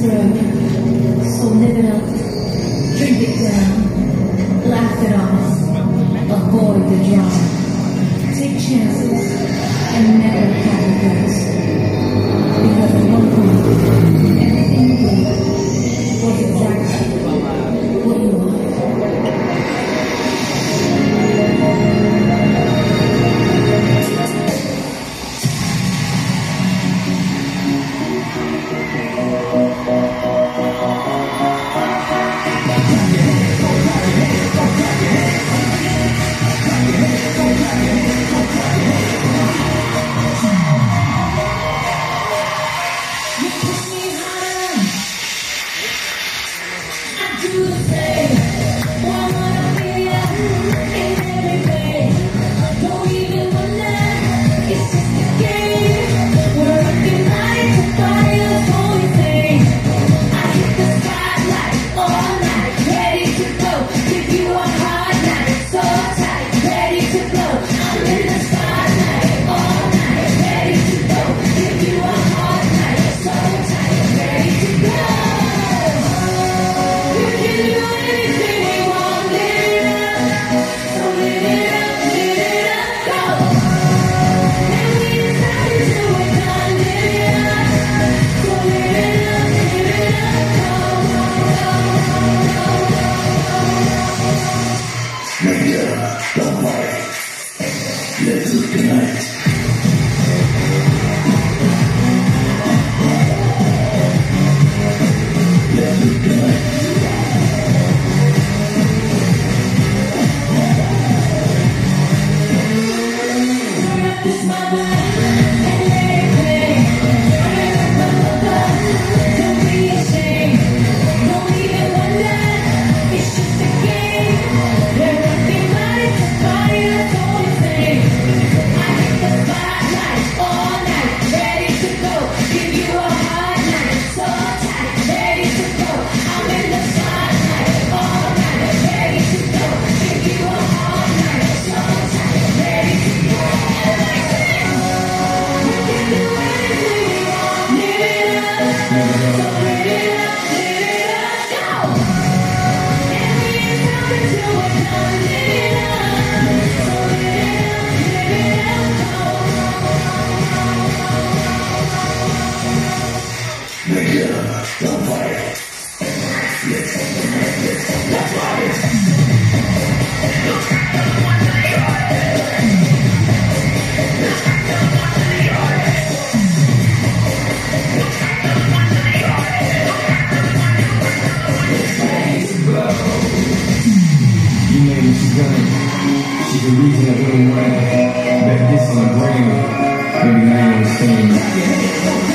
through. Up, so she's the reason she can reach that this on the ground. Maybe now you understand.